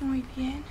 Muy bien.